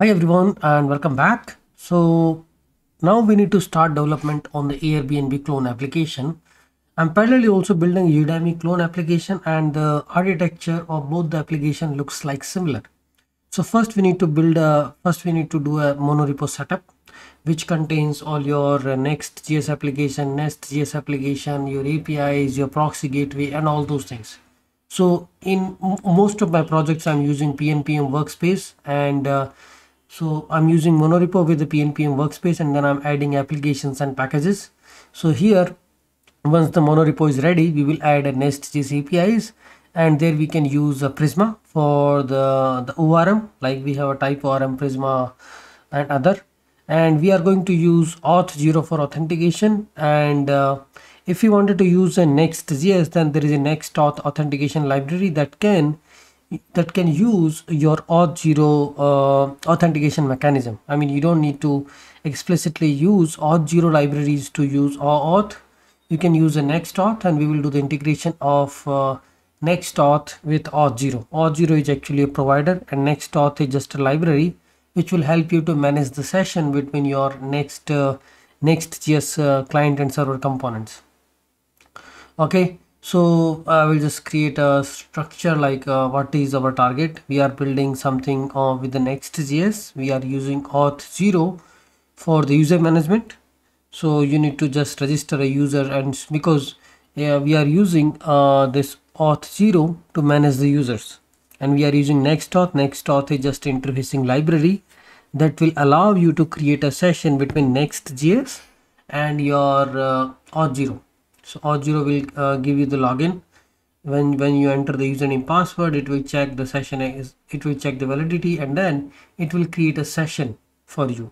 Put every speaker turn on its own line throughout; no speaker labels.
Hi everyone and welcome back. So now we need to start development on the Airbnb clone application. I'm parallelly also building Udemy clone application and the architecture of both the application looks like similar. So first we need to build a, first we need to do a monorepo setup which contains all your Next.js application, Nest.js application, your APIs, your proxy gateway and all those things. So in most of my projects, I'm using PNPM workspace and uh, so I'm using monorepo with the PNPM workspace and then I'm adding applications and packages. So here, once the monorepo is ready, we will add a Nest.js APIs and there we can use a Prisma for the, the ORM, like we have a type ORM Prisma and other. And we are going to use Auth0 for authentication. And uh, if you wanted to use a Next.js, then there is a Next Auth authentication library that can that can use your auth0 uh, authentication mechanism. I mean, you don't need to explicitly use auth0 libraries to use auth. You can use a next auth and we will do the integration of uh, next auth with auth0. Auth0 is actually a provider and next auth is just a library which will help you to manage the session between your next uh, Next.js uh, client and server components. Okay so I will just create a structure like uh, what is our target. We are building something uh, with the Next.js. We are using auth0 for the user management. So you need to just register a user and because uh, we are using uh, this auth0 to manage the users and we are using nextauth. Nextauth is just interfacing library that will allow you to create a session between Next.js and your uh, auth0 so auth0 will uh, give you the login. When when you enter the username password it will check the session is it will check the validity and then it will create a session for you.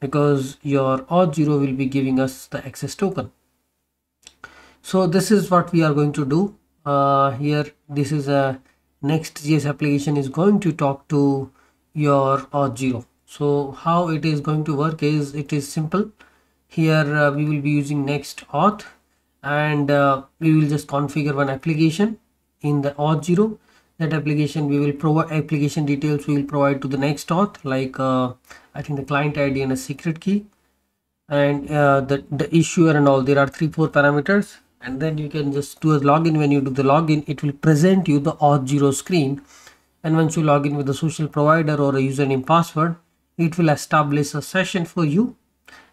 Because your auth0 will be giving us the access token. So this is what we are going to do. Uh, here this is a next.js application is going to talk to your auth0 so how it is going to work is it is simple. Here uh, we will be using next auth and uh, we will just configure one application in the auth0 that application we will provide application details we will provide to the next auth like uh, i think the client id and a secret key. And uh, the the issuer and all there are three four parameters. And then you can just do a login. When you do the login it will present you the auth0 screen. And once you log in with a social provider or a username password it will establish a session for you.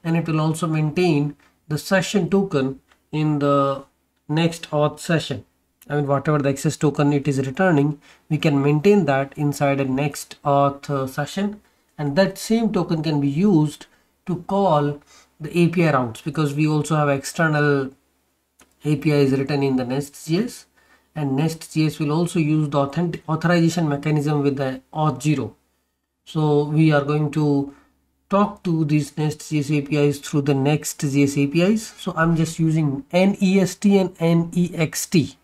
And it will also maintain the session token in the next auth session. I mean whatever the access token it is returning we can maintain that inside a next auth session. And that same token can be used to call the API routes because we also have external APIs written in the Nest.js and Nest.js will also use the authentic authorization mechanism with the auth0 so we are going to talk to these Nest.js APIs through the Next.js APIs. So I'm just using NEST and NEXT.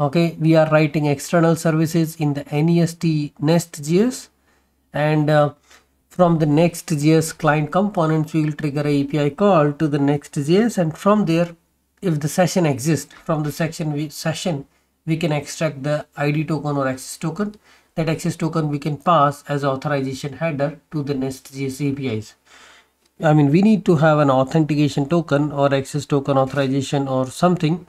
Okay, we are writing external services in the NEST Nest.js and uh, from the Next.js client components, we will trigger a API call to the Next.js and from there, if the session exists, from the section we, session, we can extract the ID token or access token that access token we can pass as authorization header to the Nest.js APIs. I mean, we need to have an authentication token or access token authorization or something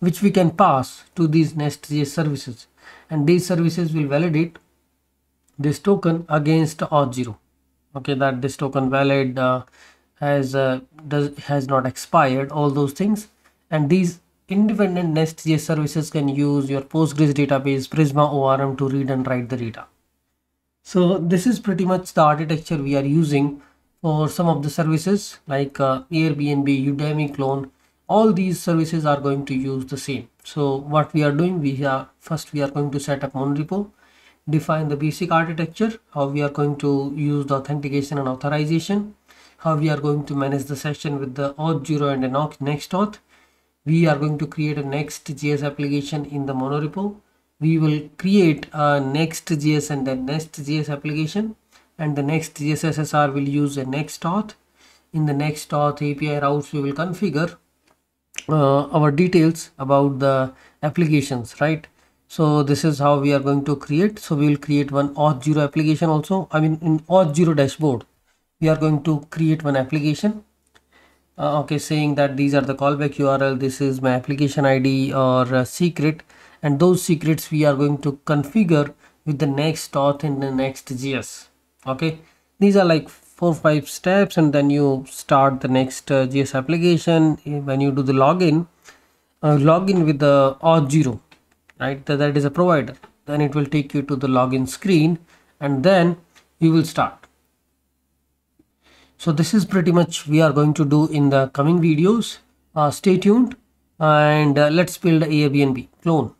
which we can pass to these Nest.js services. And these services will validate this token against auth0. Okay, that this token valid uh, has uh, does has not expired. All those things, and these independent Nest.js services can use your Postgres database Prisma ORM to read and write the data. So this is pretty much the architecture we are using for some of the services like uh, Airbnb, Udemy clone. All these services are going to use the same. So what we are doing, we are first we are going to set up monorepo, define the basic architecture, how we are going to use the authentication and authorization, how we are going to manage the session with the auth0 and the next auth, we are going to create a next.js application in the monorepo. We will create a next.js and a nest.js application and the next.js SSR will use a next auth. In the next auth API routes, we will configure uh, our details about the applications, right? so this is how we are going to create so we will create one auth 0 application also i mean in auth 0 dashboard we are going to create one application uh, okay saying that these are the callback url this is my application id or uh, secret and those secrets we are going to configure with the next auth in the next js okay? These are like four five steps and then you start the next uh, gs application. When you do the login uh, login with the auth 0 right? That, that is a provider. Then it will take you to the login screen and then you will start so this is pretty much we are going to do in the coming videos. Uh, stay tuned and uh, let's build airbnb. Clone